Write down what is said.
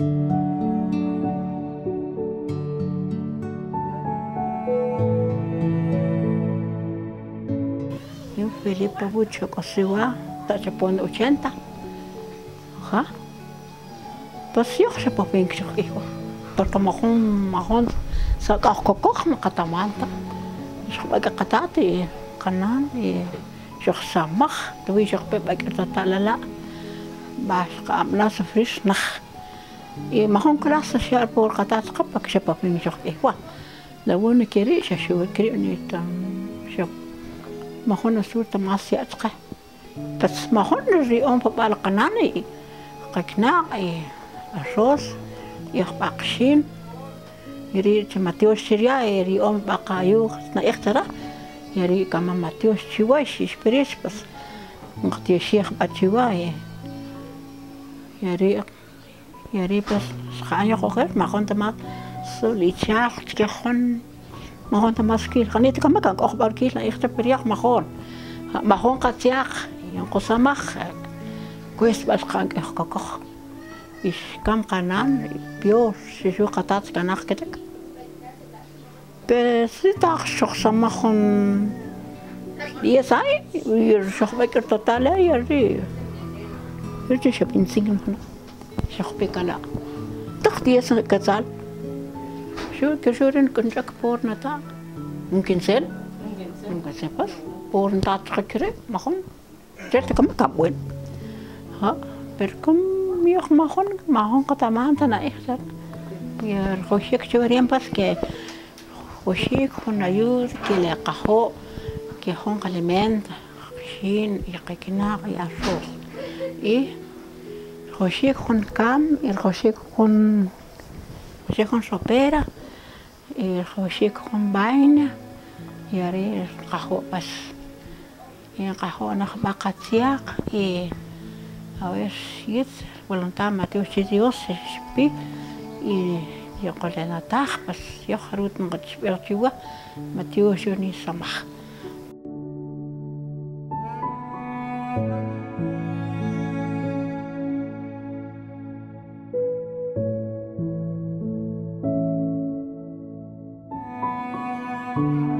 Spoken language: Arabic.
Yo, Filipe Bucho, Cosiwa, Tachapón 80. Ajá. Pues yo se puedo bien que hijo. Porque majón, majón, saca cocos, macatamanta. Saca catate, canan, y yo sa samaj, tuve yo pepe que tatalala. Vas a hablar su frisnach. Nach. Eh mahon klasa siya por katat ka pa siya pa pink yo hijo. لو أنا كريش شو كريني تم شو. ما هون صورة ما سيأتقى بس ما هون الريون ببال قناني قكنا اي الروس يخبع قشين. يري ماتيو شريا يري يوم بقى يو نا إخترا. يري كما ماتيو شواي شيش بريش بس. نقطي شيخ باتشواي يري يري بس سخانيا خوخر ما كنت ما سولي تشاخ تكخون ما هون تماسكيل خنيت كما كان أخبار كيل إخت برياخ ما هون ما هون قتياخ ينقص مخ كويس بس كان إخكخ إيش كم قنان بيور شو قطعت كان أخكتك بس تاخ شخص ما هون يساي يرشخ بكر توتالا يري تختي يسن كتال شو كشورن كنجك بور نتا ممكن سيل؟ ممكن سيل. بس. بور نتا تخكري؟ مخون. جرت كم كابوين ها بركم يخ مخون. مخون قطع ما انت نا اختر يا خوشيك شورين بس كي. خوشيك هنا يوز كي لقهو كي هون قلمين شين يقيكنا يا الخشيك خن كام الخشيك خن شوبيرا الخشيك خن باين ياري القهوة بس إن قهوة نخبا قتياق إي أويس يت ولن تام ماتيو شيدي وصي شبي إي يقول أنا تاخ بس يخرج من قد شبير جوا ماتيو شوني سمح Thank you. Música